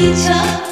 一场。